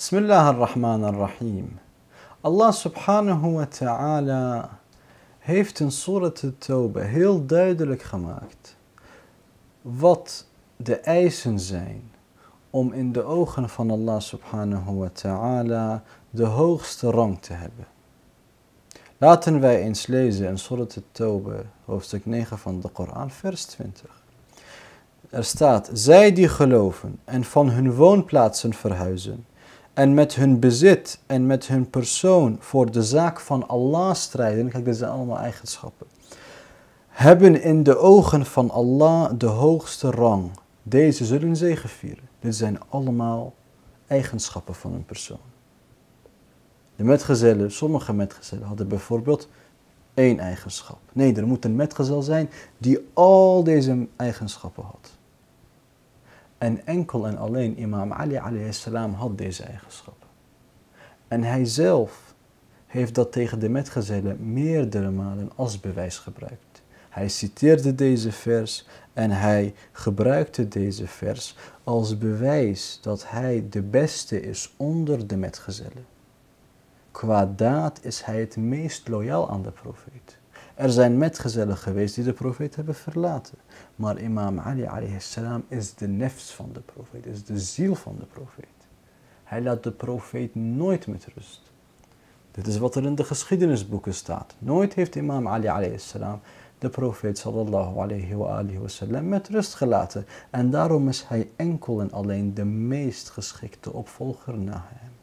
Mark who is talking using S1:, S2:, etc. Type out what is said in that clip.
S1: Bismillah ar-Rahman ar-Rahim. Allah subhanahu wa ta'ala heeft in Surat al-Tawbah heel duidelijk gemaakt wat de eisen zijn om in de ogen van Allah subhanahu wa ta'ala de hoogste rang te hebben. Laten wij eens lezen in Surat al-Tawbah, hoofdstuk 9 van de Koran, vers 20. Er staat, zij die geloven en van hun woonplaatsen verhuizen en met hun bezit en met hun persoon voor de zaak van Allah strijden, kijk, dit zijn allemaal eigenschappen, hebben in de ogen van Allah de hoogste rang. Deze zullen zegevieren. Dit zijn allemaal eigenschappen van een persoon. De metgezellen, sommige metgezellen hadden bijvoorbeeld één eigenschap. Nee, er moet een metgezel zijn die al deze eigenschappen had. En enkel en alleen imam Ali salam had deze eigenschappen. En hij zelf heeft dat tegen de metgezellen meerdere malen als bewijs gebruikt. Hij citeerde deze vers en hij gebruikte deze vers als bewijs dat hij de beste is onder de metgezellen. Qua daad is hij het meest loyaal aan de profeet. Er zijn metgezellen geweest die de profeet hebben verlaten. Maar imam Ali salam is de nefs van de profeet, is de ziel van de profeet. Hij laat de profeet nooit met rust. Dit is wat er in de geschiedenisboeken staat. Nooit heeft imam Ali salam de profeet sallallahu alayhi wa alihi wasallam met rust gelaten. En daarom is hij enkel en alleen de meest geschikte opvolger na hem.